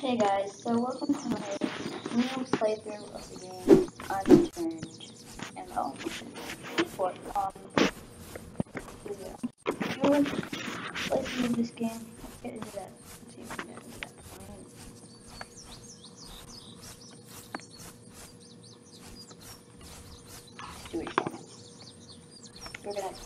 Hey guys, so welcome to my new playthrough of the game Unturned. And oh, what, um, yeah. You what? Let's do this game. Let's get into that. Let's see if we get into that. Do it. We're gonna,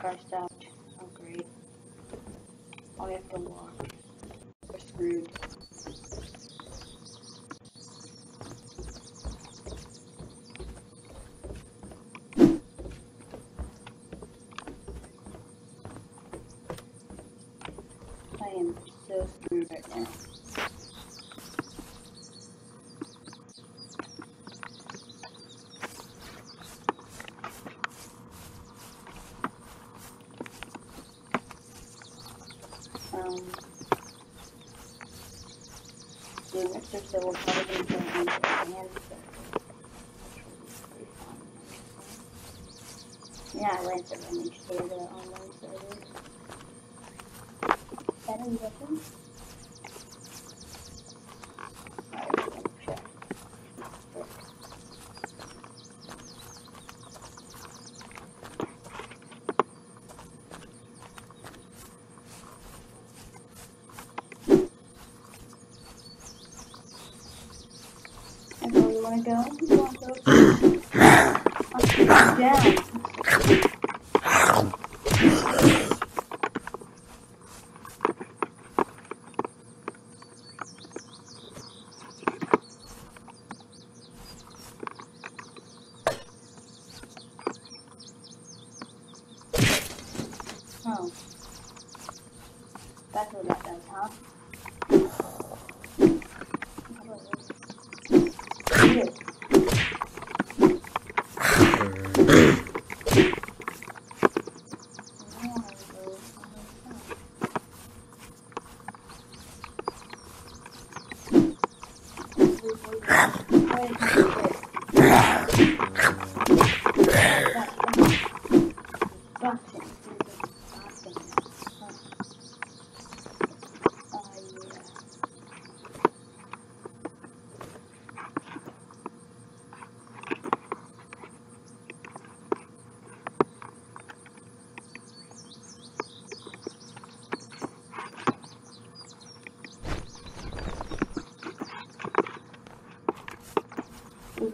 Car stopped. Oh, great. Oh, we have to walk. We're screwed. I am so screwed right now. Um, the Mr. Still will probably on the hand Yeah, I went to running to the online server. Better weapon? Alright, we're gonna check. You wanna go? You wanna go? I'll shoot you down.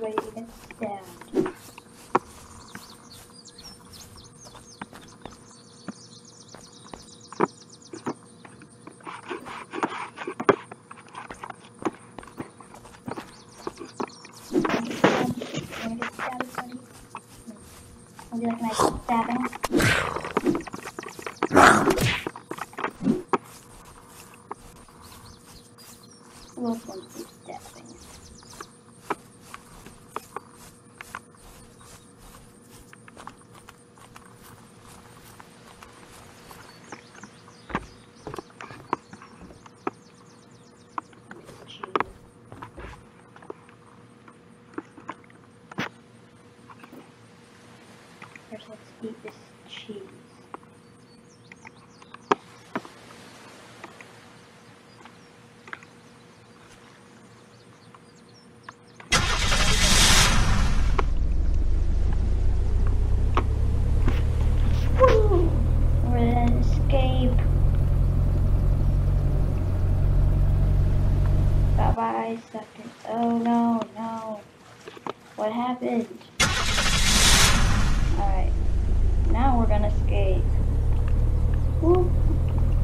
greatest sound. Just like First, let's eat this cheese. Woo! We're in escape. Bye bye, second. Oh no, no. What happened? Alright. Now we're gonna skate. Whoop!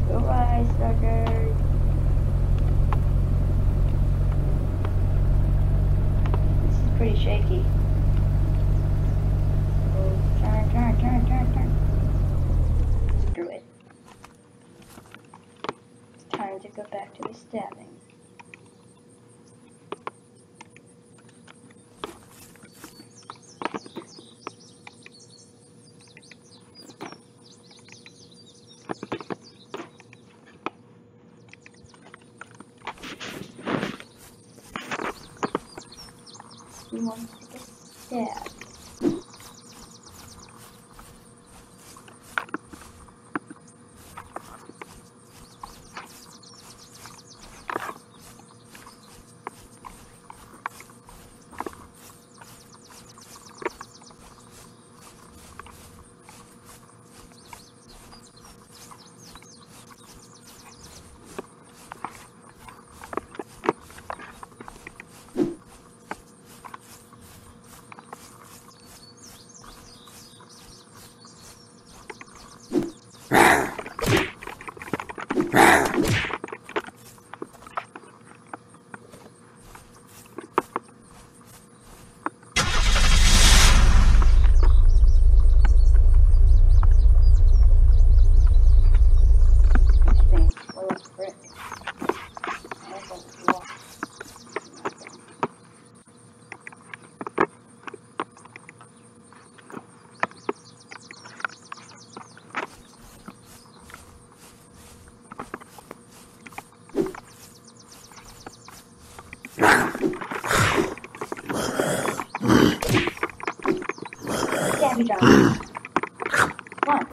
Goodbye, sucker. This is pretty shaky. everyone.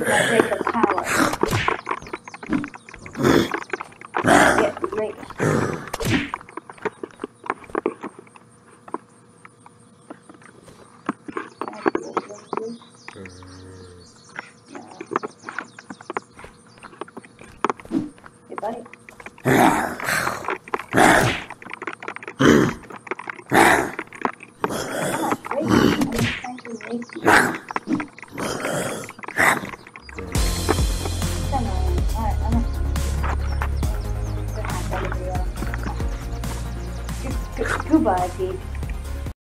Thank you.